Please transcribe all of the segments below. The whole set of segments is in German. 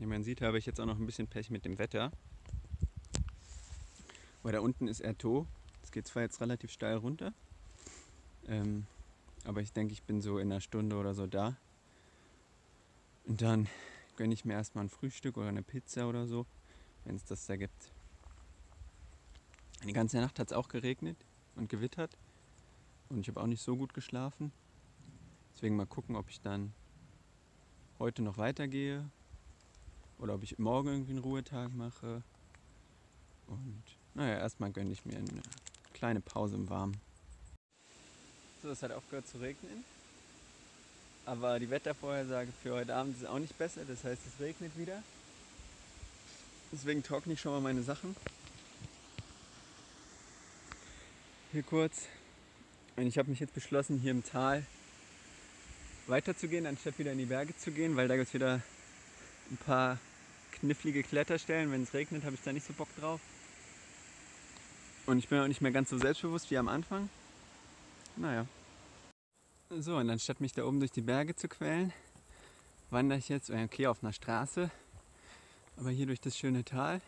Wie man sieht, habe ich jetzt auch noch ein bisschen Pech mit dem Wetter. Weil da unten ist Erto. Es geht zwar jetzt relativ steil runter, ähm, aber ich denke, ich bin so in einer Stunde oder so da. Und dann gönne ich mir erstmal ein Frühstück oder eine Pizza oder so, wenn es das da gibt. Die ganze Nacht hat es auch geregnet und gewittert. Und ich habe auch nicht so gut geschlafen. Deswegen mal gucken, ob ich dann heute noch weitergehe oder ob ich morgen irgendwie einen Ruhetag mache. Und naja, erstmal gönne ich mir eine kleine Pause im Warmen. So, es hat aufgehört zu regnen. Aber die Wettervorhersage für heute Abend ist auch nicht besser. Das heißt, es regnet wieder. Deswegen trockne ich schon mal meine Sachen. Hier kurz. Und ich habe mich jetzt beschlossen, hier im Tal weiterzugehen, anstatt wieder in die Berge zu gehen, weil da gibt es wieder ein paar knifflige Kletterstellen. Wenn es regnet, habe ich da nicht so Bock drauf. Und ich bin auch nicht mehr ganz so selbstbewusst wie am Anfang. Naja. So, und anstatt mich da oben durch die Berge zu quälen, wandere ich jetzt, okay, auf einer Straße, aber hier durch das schöne Tal.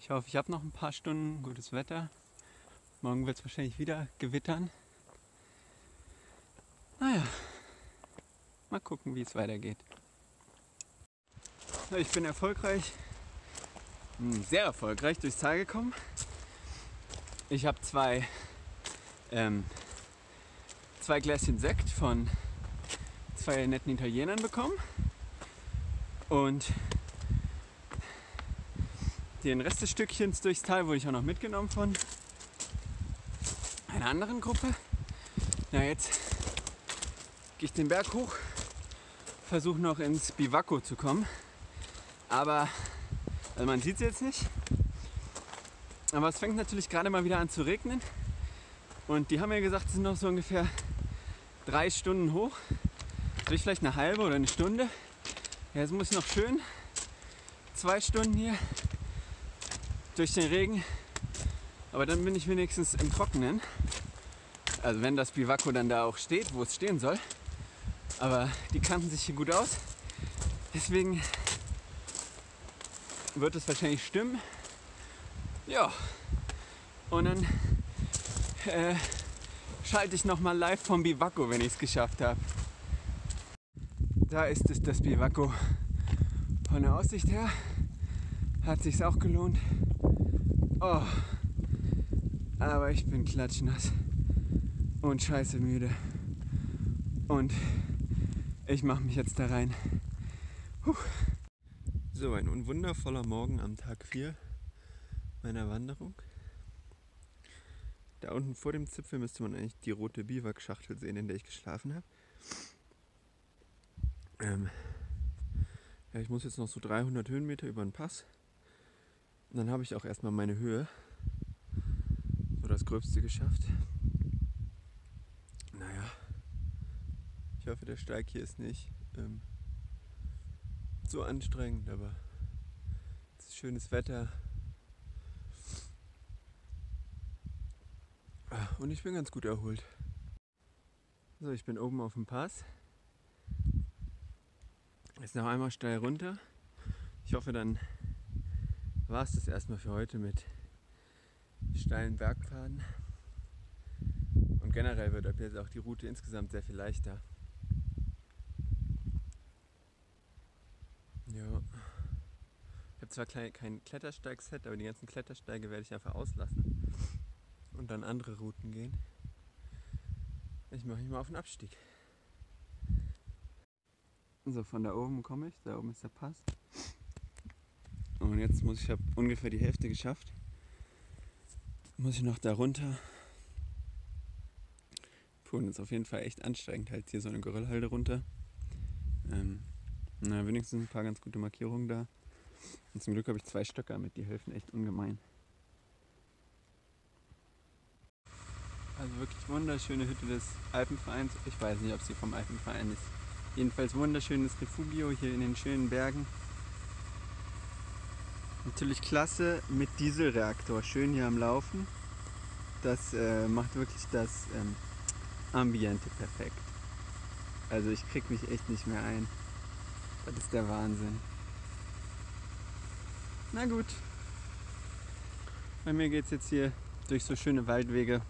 Ich hoffe, ich habe noch ein paar Stunden gutes Wetter. Morgen wird es wahrscheinlich wieder gewittern. Naja, mal gucken, wie es weitergeht. Ich bin erfolgreich, hm, sehr erfolgreich durchs Tal gekommen. Ich habe zwei, ähm, zwei Gläschen Sekt von zwei netten Italienern bekommen. Und den Rest des Stückchens durchs Tal wurde ich auch noch mitgenommen von einer anderen Gruppe. Na, jetzt gehe ich den Berg hoch, versuche noch ins Bivacco zu kommen. Aber also man sieht es jetzt nicht. Aber es fängt natürlich gerade mal wieder an zu regnen. Und die haben mir gesagt, es sind noch so ungefähr drei Stunden hoch. Ich vielleicht eine halbe oder eine Stunde? Ja, jetzt muss ich noch schön zwei Stunden hier durch den Regen. Aber dann bin ich wenigstens im Trockenen. Also wenn das Bivacco dann da auch steht, wo es stehen soll. Aber die kannten sich hier gut aus. Deswegen wird es wahrscheinlich stimmen. Ja. Und dann äh, schalte ich nochmal live vom Bivacco, wenn ich es geschafft habe. Da ist es das Bivacco. Von der Aussicht her hat sich's auch gelohnt. Oh. Aber ich bin klatschnass und scheiße müde. Und ich mache mich jetzt da rein. Puh. So, ein wundervoller Morgen am Tag 4 meiner Wanderung. Da unten vor dem Zipfel müsste man eigentlich die rote Biwakschachtel sehen, in der ich geschlafen habe. Ähm, ja, ich muss jetzt noch so 300 Höhenmeter über den Pass. Und dann habe ich auch erstmal meine Höhe. So das Gröbste geschafft. Naja. Ich hoffe, der Steig hier ist nicht ähm, so anstrengend, aber es ist schönes Wetter. Ah, und ich bin ganz gut erholt. So, ich bin oben auf dem Pass. Jetzt noch einmal steil runter. Ich hoffe, dann war es das erstmal für heute mit steilen Bergpfaden. Und generell wird ab jetzt auch die Route insgesamt sehr viel leichter. Ja. Ich habe zwar kein Klettersteig-Set, aber die ganzen Klettersteige werde ich einfach auslassen und dann andere Routen gehen. Ich mache mich mal auf den Abstieg. So, von da oben komme ich, da oben ist der Pass. Und jetzt muss ich, habe ungefähr die Hälfte geschafft. Muss ich noch da runter. Puh, und ist auf jeden Fall echt anstrengend, halt hier so eine Geröllhalde runter. Ähm, na, wenigstens ein paar ganz gute Markierungen da. Und zum Glück habe ich zwei Stöcker mit, die helfen echt ungemein. Also wirklich wunderschöne Hütte des Alpenvereins. Ich weiß nicht, ob sie vom Alpenverein ist. Jedenfalls wunderschönes Refugio hier in den schönen Bergen. Natürlich klasse mit Dieselreaktor, schön hier am Laufen. Das äh, macht wirklich das ähm, Ambiente perfekt. Also ich krieg mich echt nicht mehr ein. Das ist der Wahnsinn. Na gut. Bei mir geht es jetzt hier durch so schöne Waldwege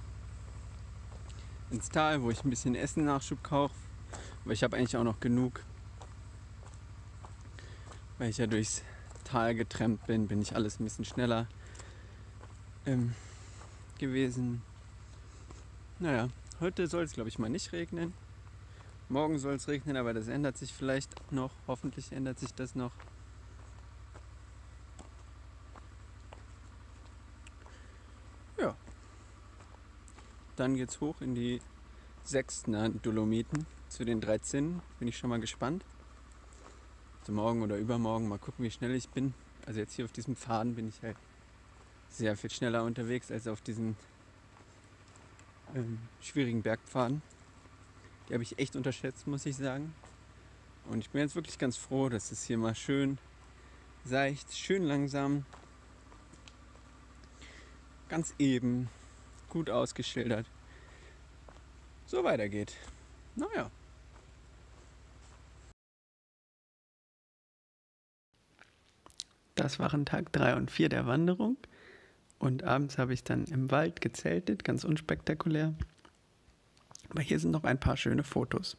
ins Tal, wo ich ein bisschen Essen-Nachschub kaufe. Aber ich habe eigentlich auch noch genug. Weil ich ja durchs Tal getrennt bin, bin ich alles ein bisschen schneller ähm, gewesen. Naja, heute soll es glaube ich mal nicht regnen. Morgen soll es regnen, aber das ändert sich vielleicht noch. Hoffentlich ändert sich das noch. Ja. Dann geht's hoch in die sechsten Dolomiten zu den 13. Bin ich schon mal gespannt. Also morgen oder übermorgen mal gucken, wie schnell ich bin. Also jetzt hier auf diesem Faden bin ich halt sehr viel schneller unterwegs als auf diesen ähm, schwierigen Bergpfaden. Die habe ich echt unterschätzt, muss ich sagen. Und ich bin jetzt wirklich ganz froh, dass es hier mal schön seicht, schön langsam, ganz eben, gut ausgeschildert so weitergeht. Naja. Das waren Tag 3 und 4 der Wanderung. Und abends habe ich dann im Wald gezeltet, ganz unspektakulär. Aber hier sind noch ein paar schöne Fotos.